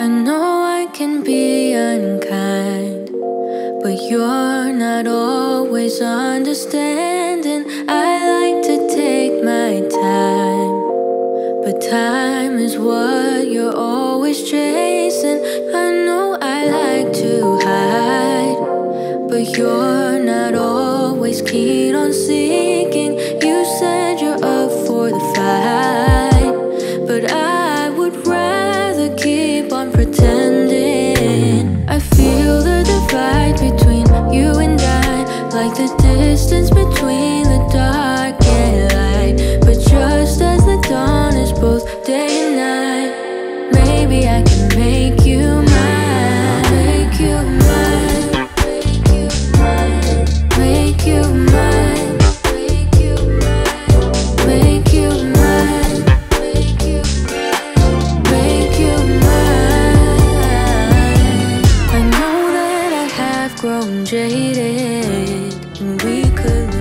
I know I can be unkind, but you're not always understanding. I like to take my time, but time is what you're always chasing. I know I like to hide, but you're not always keen on seeking. Like the distance between grown jaded, and we could.